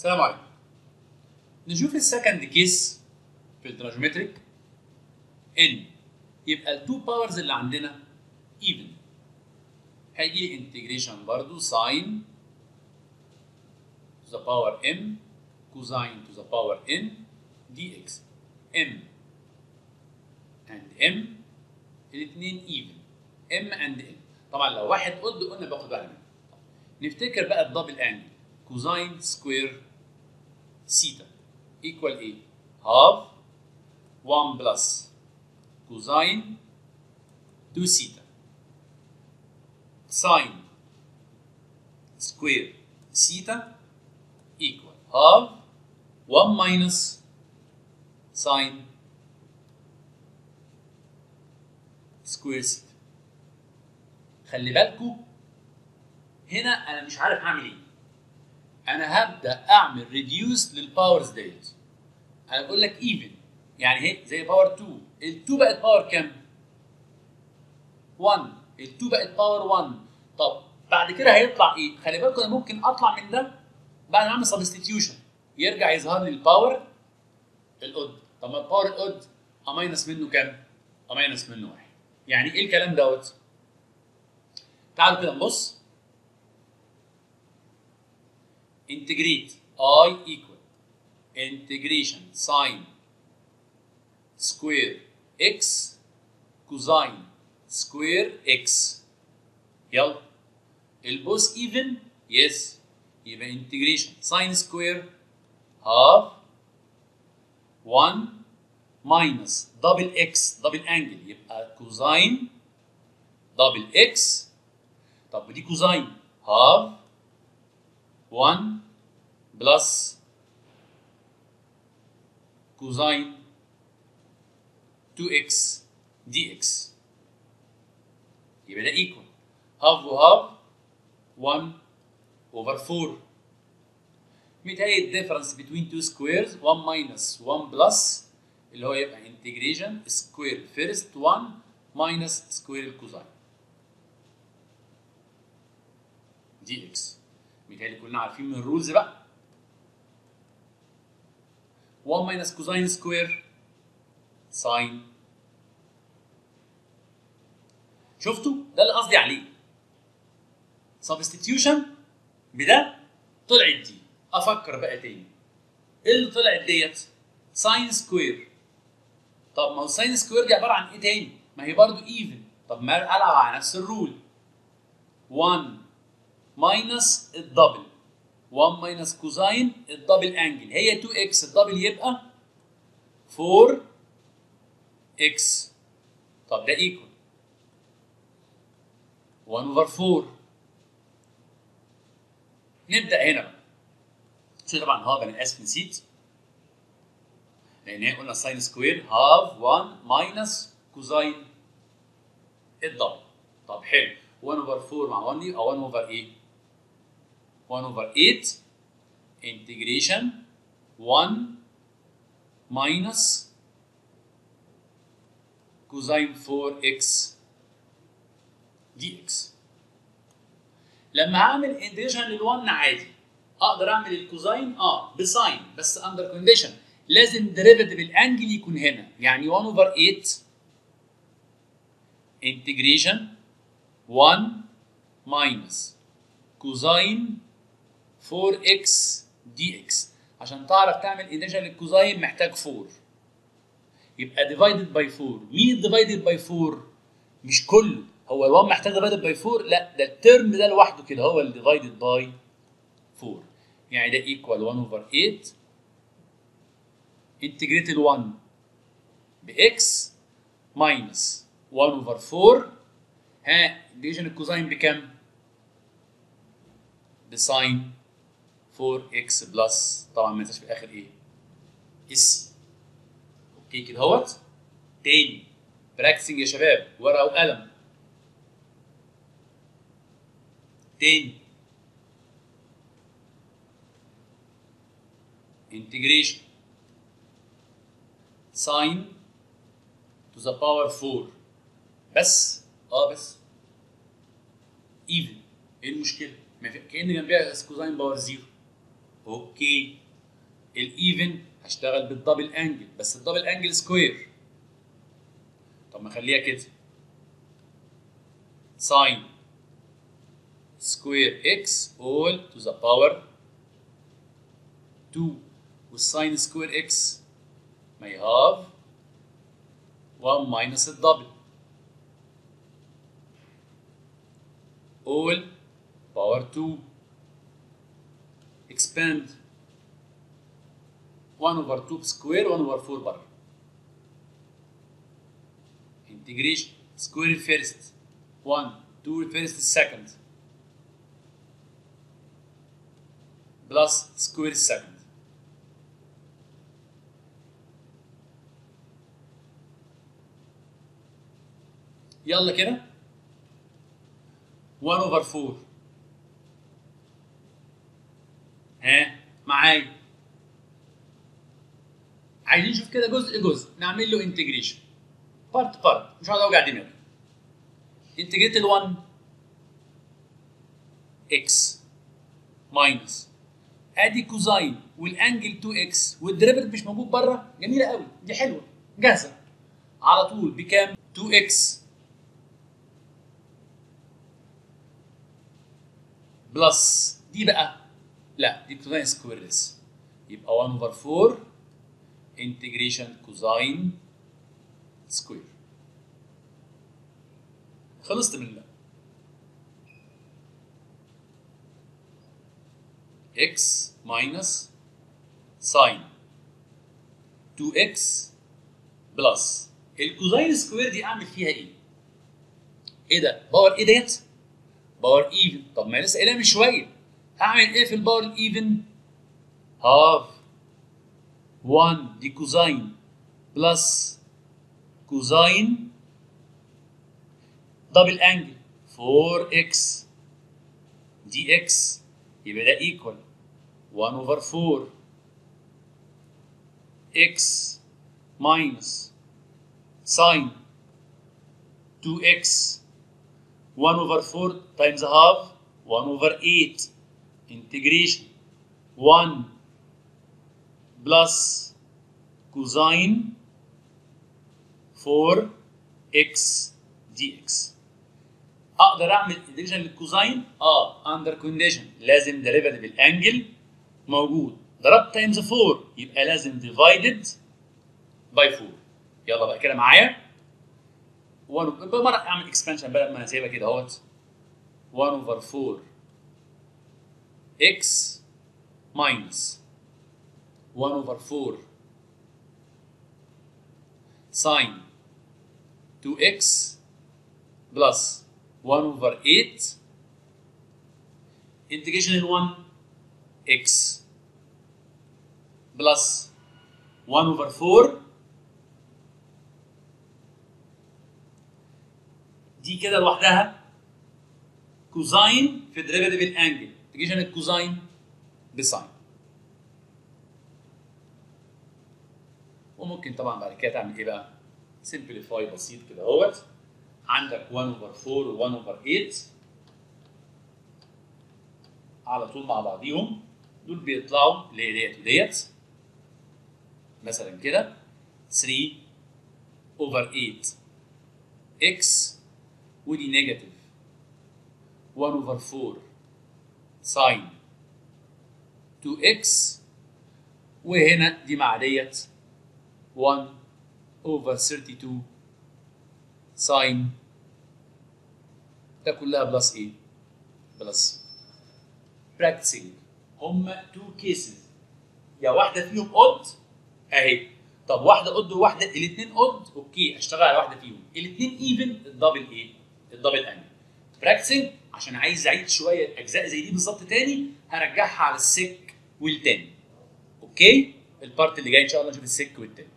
السلام عليكم. نشوف ال second case في ال trigonometric إن يبقى التو powers اللي عندنا even هيجي integration برضو sine to the power m cosine to the power n dx. m and m الاثنين even m and n. طبعا لو واحد قد قلنا باخد بالي منه نفتكر بقى ال double angle cosine square theta equal إيه؟ half 1 plus cosine 2 theta sine square theta equal. Half 1 minus sine square theta خلي بالكوا هنا أنا مش عارف هعمل إيه. أنا هبدأ أعمل reduce لل powers ديت أنا بقول لك even يعني هي زي power 2 ال2 بقت power كام 1 ال2 بقت power 1 طب بعد كده هيطلع إيه؟ خلي بالكوا أنا ممكن أطلع من ده بعد ما أعمل substitution يرجع يظهر لي ال power ال odd طب ما ال power ال odd اماينس منه كام؟ اماينس منه واحد. يعني إيه الكلام دوت؟ تعالوا كده نبص. integrate اي equal integration sine square x cosine square x يلا ال both even yes يبقى integration sine square half 1 minus double x double angle يبقى cosine double x طب ودي cosine half 1 plus 2 x dx يبقى ده equal half و half 1 over 4 متهيألي ال difference between two squares 1 minus 1 plus اللي هو يبقى integration square. First 1 minus square ال cosine dx متهيألي كلنا عارفين من ال rules بقى. 1 minus cosine square sine شفتوا؟ ده اللي قصدي عليه. substitution بده طلعت دي أفكر بقى تاني. إيه اللي طلعت ديت؟ sine square طب ما هو sine square دي عبارة عن إيه تاني؟ ما هي برضو even طب ما العب على نفس ال rule. 1 minus ال double 1 minus cosine ال double angle هي 2 x ال double يبقى 4 x طب ده equal 1 over 4 نبدأ هنا بقى. شو طبعا half أنا اسف نسيت لأن هي قلنا sine square half 1 minus cosine ال double. طب حلو. 1 over 4 مع 1 دي أو 1 over إيه 1 over 8 integration 1 minus cosine 4 x dx لما هعمل integration لل1 عادي. أقدر أعمل ال cosine آه ب sine بس under condition لازم derivative ال angle يكون هنا. يعني 1 over 8 integration 1 minus cosine 4 x dx. عشان تعرف تعمل integration لل cosine محتاج 4 يبقى divided by 4 مين divided by 4 مش كله. هو ال1 محتاج divided by 4 لا ده ال term ده لوحده كده. هو اللي divided by 4 يعني ده equal 1 over 8 integrate ال 1 ب x minus 1 over 4 ها division ال cosine بكام؟ ب sine. 4 x plus طبعا ما تنساش في الآخر إيه؟ C أوكي كده أهوت. تاني practicing يا شباب ورقة وقلم. تاني integration. Sine to the power 4 بس آه بس. even. إيه المشكلة؟ ما في كأن جنبها cosine power zero okay. ال even هشتغل بال double angle بس ال double angle square طب ما أخليها كده. sine square x all to the power 2 والساين سكوير إكس ما يهاف 1 minus الدبل all power 2 expand 1 over 2 square 1 over 4 بره integration square first 1 2 first second plus square second يلا كده 1 over 4 معايا عايزين نشوف كده جزء جزء نعمل له انتجريشن بارت بارت مش هقعد أوجع دماغي. انتجريت ال 1 x minus ادي cosine وال angle 2 x وال derivative مش موجود بره. جميلة قوي. دي حلوة. جاهزة. على طول. بكام 2 x plus دي بقى. لا دي cosine لسه يبقى 1 over 4 integration cosine square خلصت من ده. X minus sine 2x plus ال cosine square دي أعمل فيها إيه؟ إيه ده؟ power إيه ديت؟ power even طب ما لسه قايلها من شوية. هعمل إيه في ال power ال even؟ half 1 دي cosine plus cosine double angle 4x dx يبقى ده equal 1 over 4 x minus sine 2x 1 over 4 times half 1 over 8 integration 1 plus cosine 4x dx. أقدر أعمل integration لل cosine آه. under condition لازم derivative ال angle موجود. ضربت times 4 يبقى لازم divided by 4 يلا بقى كده معايا؟ 1 بالمرة أعمل expansion ما أنا سايبها كده أهوت. 1 over 4 x minus 1 over 4 sine 2x plus 1 over 8 integration ال 1 x plus 1 over 4 دي كده لوحدها cosine في derivative ال angle integration ال cosine ب sine وممكن طبعا بعد كده تعمل إيه بقى؟ simplify بسيط كده أهوت. عندك 1 over 4 و 1 over 8 على طول مع بعضيهم. دول بيطلعوا اللي هي ديت وديت. مثلا كده 3 over 8 x ودي negative 1 over 4 sine 2 x وهنا دي مع ديت 1 over 32 sine ده كلها plus إيه؟ plus practicing هما two cases يا واحدة فيهم odd أهي. طب واحدة odd وواحدة الاثنين odd okay اشتغل على واحدة فيهم. الاثنين even ال double إيه؟ ال double angle practicing عشان عايز اعيد شوية أجزاء زي دي بالظبط تاني هرجعها على ال sec وال tan. okay؟ ال part اللي جاي إن شاء الله نشوف ال sec وال tan.